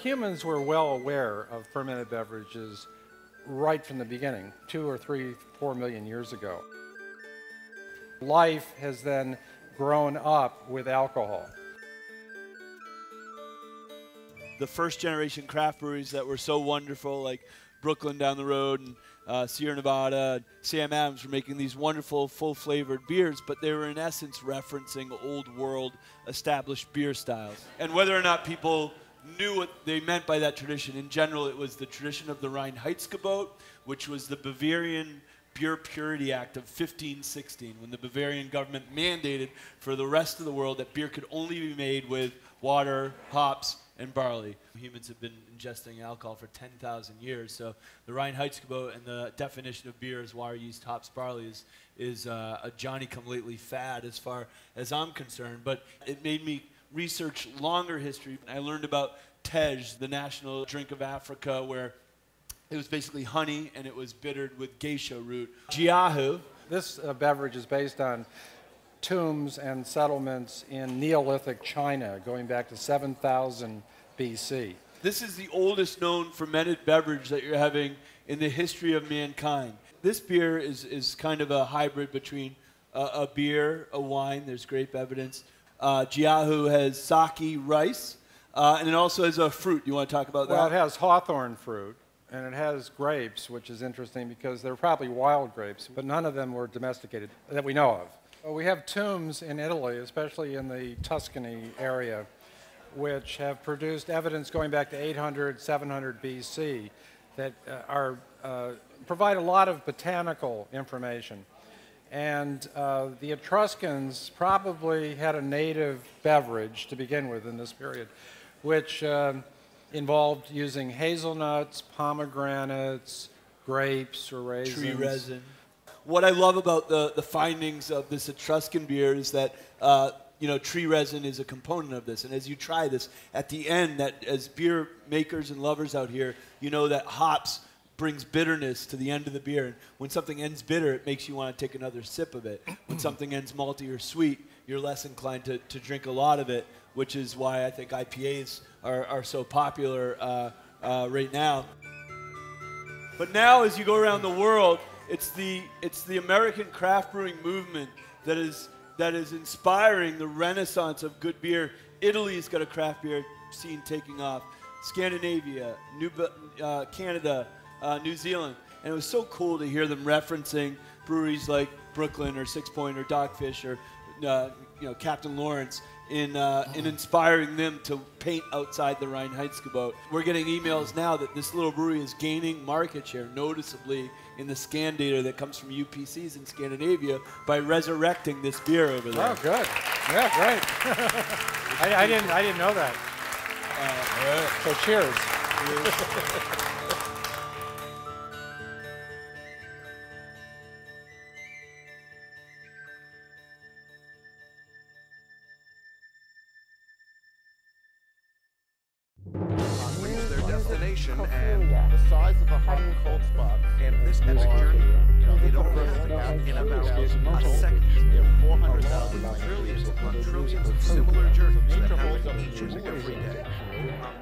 Humans were well aware of fermented beverages right from the beginning, two or three, four million years ago. Life has then grown up with alcohol. The first generation craft breweries that were so wonderful, like Brooklyn down the road and uh, Sierra Nevada, Sam Adams were making these wonderful, full flavored beers, but they were in essence referencing old world established beer styles. And whether or not people knew what they meant by that tradition, in general, it was the tradition of the Reinheitsgebot, which was the Bavarian Beer Purity Act of 1516, when the Bavarian government mandated for the rest of the world that beer could only be made with water, hops, and barley. Humans have been ingesting alcohol for 10,000 years, so the Reinheitsgebot and the definition of beer as water, yeast, hops, barley is, is uh, a Johnny-come-lately fad as far as I'm concerned. But it made me research longer history. I learned about Tej, the national drink of Africa, where it was basically honey and it was bittered with gesho root. Jiahu. This uh, beverage is based on tombs and settlements in Neolithic China going back to 7000 BC. This is the oldest known fermented beverage that you're having in the history of mankind. This beer is, is kind of a hybrid between a, a beer, a wine, there's grape evidence. Uh, Jiahu has sake rice, uh, and it also has a fruit. You want to talk about well, that? Well, it has hawthorn fruit, and it has grapes, which is interesting because they're probably wild grapes, but none of them were domesticated that we know of. Well, we have tombs in Italy, especially in the Tuscany area, which have produced evidence going back to 800, 700 BC that uh, are, uh, provide a lot of botanical information. And uh, the Etruscans probably had a native beverage to begin with in this period, which um, involved using hazelnuts, pomegranates, grapes, or raisins. Tree resin. What I love about the, the findings of this Etruscan beer is that uh, you know, tree resin is a component of this. And as you try this, at the end, that as beer makers and lovers out here, you know that hops brings bitterness to the end of the beer. And when something ends bitter, it makes you want to take another sip of it. When something ends malty or sweet, you're less inclined to, to drink a lot of it, which is why I think IPAs are, are so popular uh, uh, right now. But now, as you go around the world, it's the, it's the American craft brewing movement that is, that is inspiring the renaissance of good beer. Italy's got a craft beer scene taking off. Scandinavia, New, uh, Canada, uh, New Zealand. And it was so cool to hear them referencing breweries like Brooklyn or Sixpoint or Dogfish or uh, you know Captain Lawrence in uh, in inspiring them to paint outside the Reinheitsgebot. We're getting emails now that this little brewery is gaining market share noticeably in the scan data that comes from UPCs in Scandinavia by resurrecting this beer over there. Oh, good. Yeah, great. I, I, didn't I didn't know that. Uh, so cheers. cheers. Destination and the size of the hot and cold spots. And this epic journey, you know, they don't have in about a second. 400,000 trillions upon trillions of similar journeys that happen each and every day.